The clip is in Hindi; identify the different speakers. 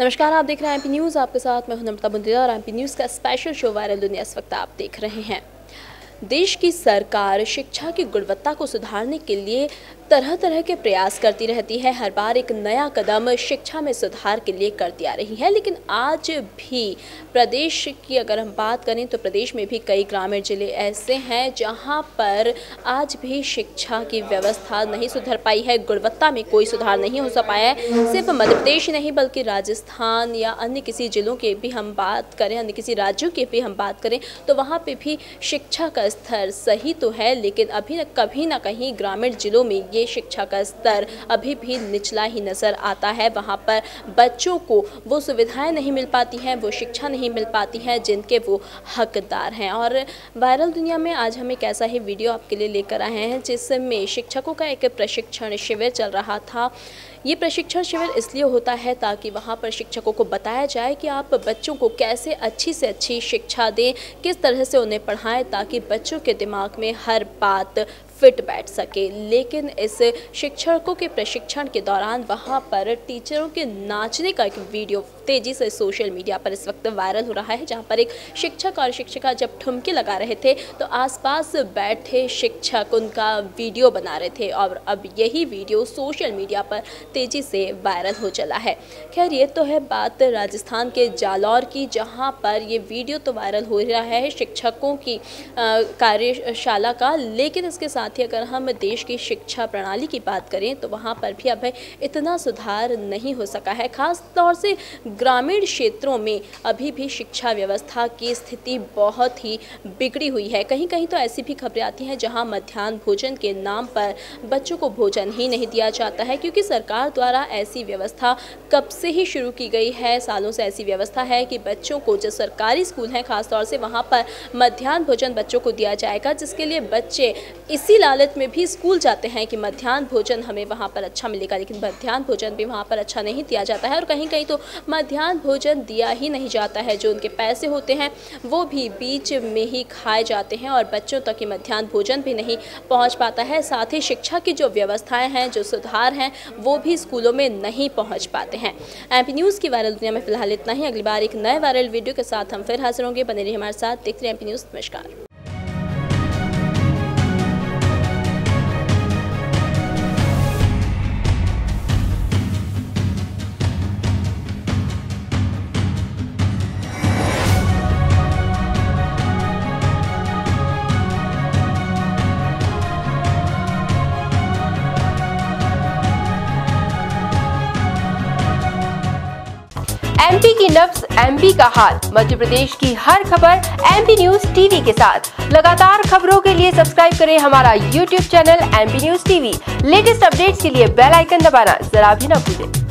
Speaker 1: नमस्कार, आप देख रहे हैं एमपी न्यूज़। आपके साथ मैं हूँ नम्रता बुंदेला और एमपी न्यूज़ का स्पेशल शो वायरल दुनिया इस वक्त आप देख रहे हैं। देश की सरकार शिक्षा की गुणवत्ता को सुधारने के लिए तरह तरह के प्रयास करती रहती है। हर बार एक नया कदम शिक्षा में सुधार के लिए करती आ रही है। लेकिन आज भी प्रदेश की अगर हम बात करें तो प्रदेश में भी कई ग्रामीण ज़िले ऐसे हैं जहाँ पर आज भी शिक्षा की व्यवस्था नहीं सुधर पाई है। गुणवत्ता में कोई सुधार नहीं हो पाया है। सिर्फ़ मध्य प्रदेश नहीं, बल्कि राजस्थान या अन्य किसी जिलों के भी हम बात करें, अन्य किसी राज्यों की भी हम बात करें तो वहाँ पर भी शिक्षा का स्तर सही तो है, लेकिन अभी न कभी ना कहीं ग्रामीण जिलों में ये शिक्षा का स्तर अभी भी निचला ही नज़र आता है। वहाँ पर बच्चों को वो सुविधाएँ नहीं मिल पाती हैं, वो शिक्षा नहीं मिल पाती हैं, जिनके वो हकदार हैं। और वायरल दुनिया में आज हम एक ऐसा ही वीडियो आपके लिए लेकर आए हैं, जिसमें शिक्षकों का एक प्रशिक्षण शिविर चल रहा था। ये प्रशिक्षण शिविर इसलिए होता है ताकि वहाँ पर शिक्षकों को बताया जाए कि आप बच्चों को कैसे अच्छी से अच्छी शिक्षा दें, किस तरह से उन्हें पढ़ाएँ ताकि बच्चों के दिमाग में हर बात फिट बैठ सके। लेकिन इस शिक्षकों के प्रशिक्षण के दौरान वहाँ पर टीचरों के नाचने का एक वीडियो तेज़ी से सोशल मीडिया पर इस वक्त वायरल हो रहा है, जहाँ पर एक शिक्षक और शिक्षिका जब ठुमके लगा रहे थे तो आसपास बैठे शिक्षक उनका वीडियो बना रहे थे और अब यही वीडियो सोशल मीडिया पर तेज़ी से वायरल हो चला है। खैर, ये तो है बात राजस्थान के जालौर की, जहाँ पर ये वीडियो तो वायरल हो रहा है शिक्षकों की कार्यशाला का, लेकिन इसके साथ साथ ही अगर हम देश की शिक्षा प्रणाली की बात करें तो वहाँ पर भी अब इतना सुधार नहीं हो सका है। खास तौर से ग्रामीण क्षेत्रों में अभी भी शिक्षा व्यवस्था की स्थिति बहुत ही बिगड़ी हुई है। कहीं कहीं तो ऐसी भी खबरें आती हैं जहाँ मध्यान्ह भोजन के नाम पर बच्चों को भोजन ही नहीं दिया जाता है, क्योंकि सरकार द्वारा ऐसी व्यवस्था कब से ही शुरू की गई है? सालों से ऐसी व्यवस्था है कि बच्चों को जो सरकारी स्कूल हैं खासतौर से वहाँ पर मध्यान्ह भोजन बच्चों को दिया जाएगा, जिसके लिए बच्चे इसी लालच में भी स्कूल जाते हैं कि मध्यान्ह भोजन हमें वहाँ पर अच्छा मिलेगा, लेकिन मध्यान्ह भोजन भी वहाँ पर अच्छा नहीं दिया जाता है। और कहीं कहीं तो मध्यान्ह भोजन दिया ही नहीं जाता है। जो उनके पैसे होते हैं, वो भी बीच में ही खाए जाते हैं और बच्चों तक ये मध्यान्ह भोजन भी नहीं पहुँच पाता है। साथ ही शिक्षा की जो व्यवस्थाएँ हैं, जो सुधार हैं, वो भी स्कूलों में नहीं पहुँच पाते हैं। एम न्यूज़ की वायरल दुनिया में फ़िलहाल इतना ही। अगली बार एक नए वायरल वीडियो के साथ हम फिर हाजिर होंगे। बने रही हमारे साथ। देखते रहे एम न्यूज़। नमस्कार।
Speaker 2: एमपी की नब्स एमपी का हाल। मध्य प्रदेश की हर खबर एमपी न्यूज़ टीवी के साथ। लगातार खबरों के लिए सब्सक्राइब करें हमारा YouTube channel MP news TV latest updates के लिए बेल आइकन दबाना जरा भी न भूलें।